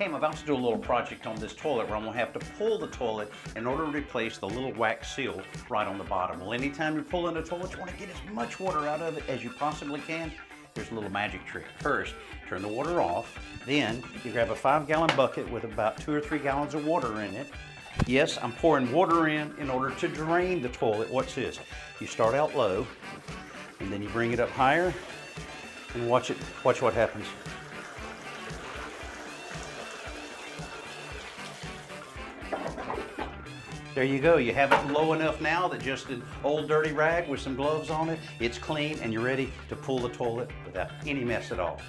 Hey, I'm about to do a little project on this toilet where I'm gonna have to pull the toilet in order to replace the little wax seal right on the bottom. Well, anytime you're pulling a toilet, you wanna get as much water out of it as you possibly can. Here's a little magic trick. First, turn the water off. Then, you grab a five gallon bucket with about two or three gallons of water in it. Yes, I'm pouring water in in order to drain the toilet. Watch this. You start out low, and then you bring it up higher, and watch it, watch what happens. There you go. You have it low enough now that just an old dirty rag with some gloves on it, it's clean and you're ready to pull the toilet without any mess at all.